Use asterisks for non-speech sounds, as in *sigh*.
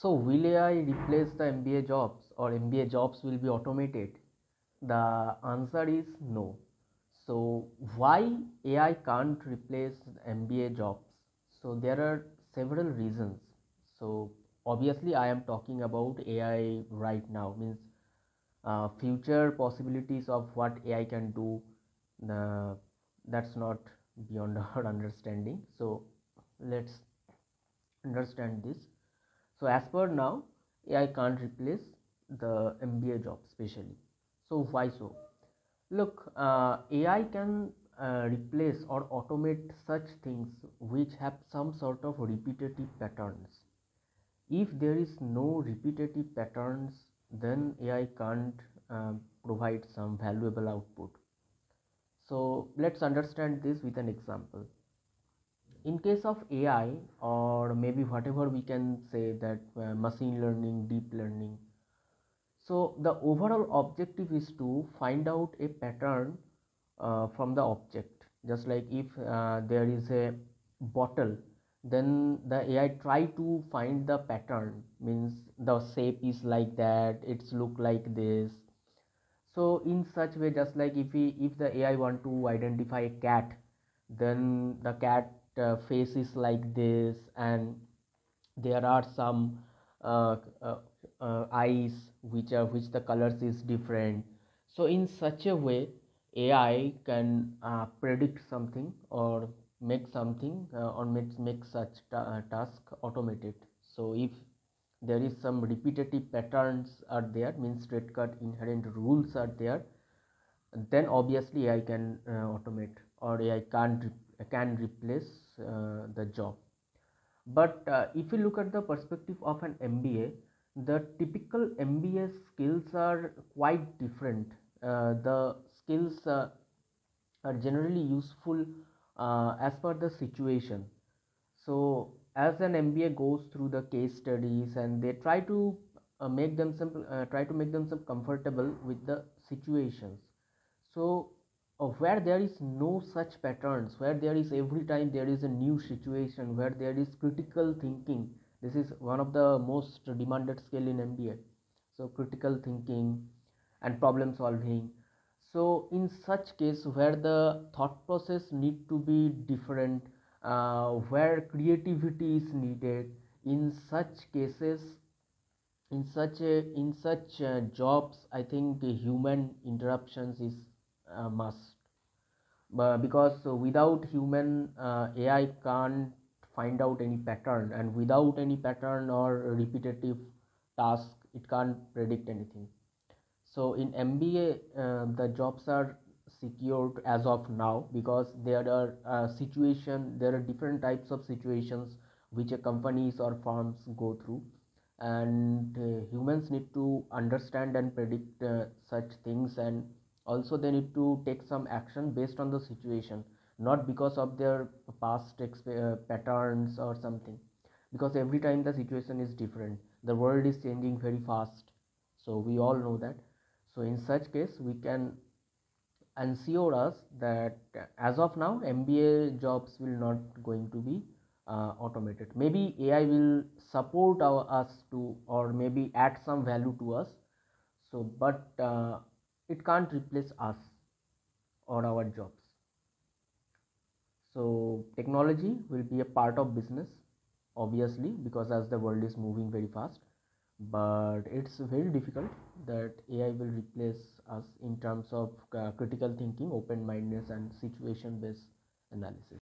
So, will AI replace the MBA jobs or MBA jobs will be automated? The answer is no. So, why AI can't replace MBA jobs? So, there are several reasons. So, obviously, I am talking about AI right now, means uh, future possibilities of what AI can do. Uh, that's not beyond *laughs* our understanding. So, let's understand this so as per now ai can't replace the mba job especially so why so? Look uh, ai can uh, replace or automate such things which have some sort of repetitive patterns. If there is no repetitive patterns then ai can't uh, provide some valuable output. So let's understand this with an example in case of ai or maybe whatever we can say that uh, machine learning deep learning. So the overall objective is to find out a pattern uh, from the object. Just like if uh, there is a bottle then the ai try to find the pattern. Means the shape is like that it's look like this. So in such way just like if we if the ai want to identify a cat then the cat uh, faces like this and there are some uh, uh, uh, eyes which are which the colors is different. So in such a way ai can uh, predict something or make something uh, or make, make such ta task automated. So if there is some repetitive patterns are there means straight cut inherent rules are there then obviously i can automate or ai can't can replace uh, the job. But uh, if you look at the perspective of an mba the typical mba skills are quite different. Uh, the skills uh, are generally useful uh, as per the situation. So as an mba goes through the case studies and they try to uh, make themselves try to make themselves comfortable with the situations. So uh, where there is no such patterns where there is every time there is a new situation where there is critical thinking. This is one of the most demanded skill in mba so critical thinking and problem solving. So in such case where the thought process need to be different uh, where creativity is needed in such cases in such a in such uh, jobs i think human interruptions is uh, must. Uh, because without human uh, ai can't find out any pattern and without any pattern or repetitive task it can't predict anything. So in mba uh, the jobs are secured as of now because there are uh, situation there are different types of situations which a companies or firms go through and uh, humans need to understand and predict uh, such things and also they need to take some action based on the situation not because of their past uh, patterns or something. Because every time the situation is different the world is changing very fast. So we all know that. So in such case we can ensure us that as of now mba jobs will not going to be uh, automated. Maybe ai will support our, us to or maybe add some value to us. So but uh, it can't replace us or our jobs. So technology will be a part of business obviously because as the world is moving very fast but it's very difficult that ai will replace us in terms of uh, critical thinking open mindedness and situation based analysis